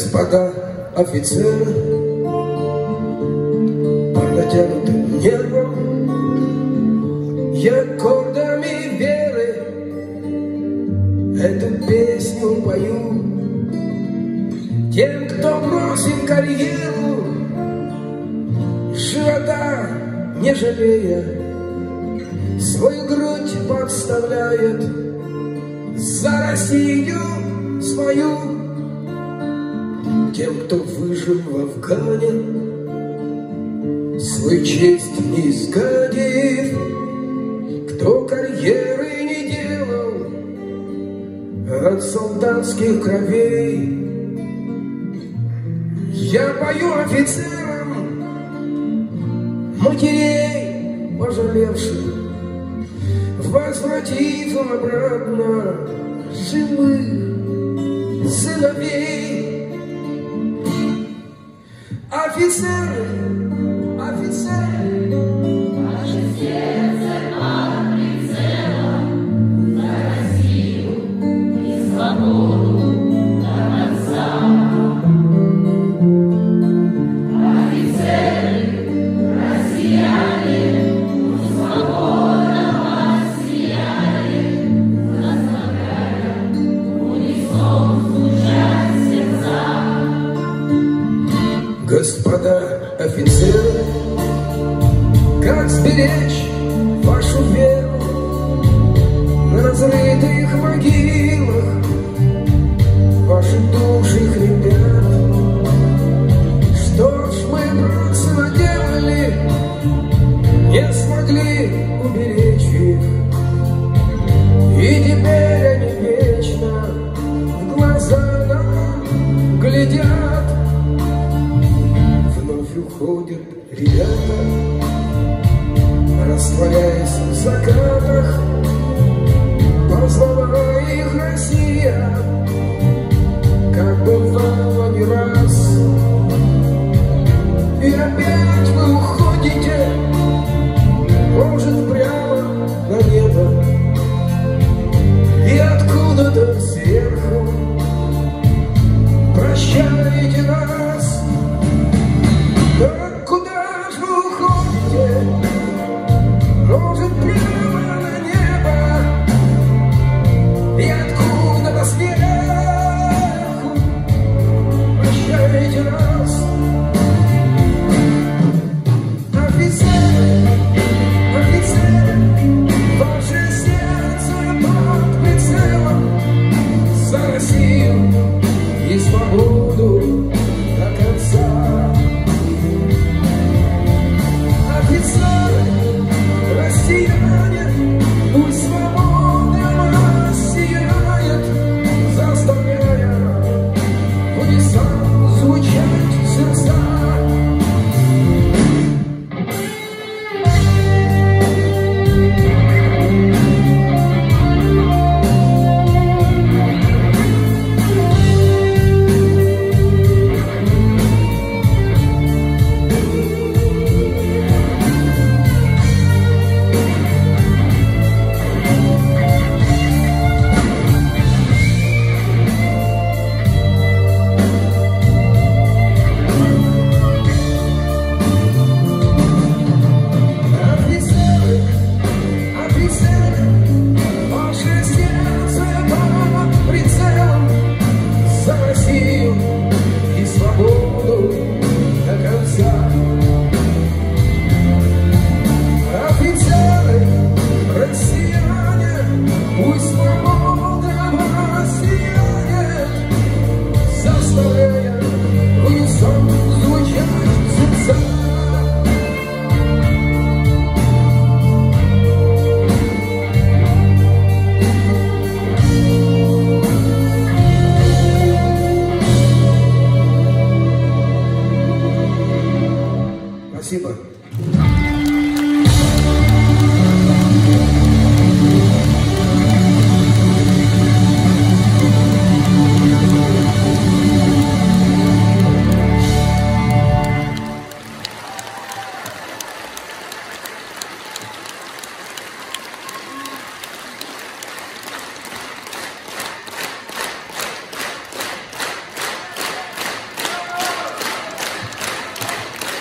Господа офицеры По натянутым нервам Я аккордами веры Эту песню пою. Тем, кто бросил карьеру Живота не жалея Свою грудь подставляет За Россию свою Тем, кто выжил в Афгане Свою честь не изгадив Кто карьеры не делал От солдатских кровей Я пою офицерам Матерей пожалевших Возвратив обратно живых сыновей. Офицеры, офицеры, Наше господа офицеры, как сберечь вашу веру на разрытых могилах? Ваши души уходят ребята, Растворяясь в закатах, позвала их Россия.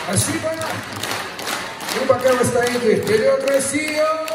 Спасибо. И пока вы стоите, вперед, Россия!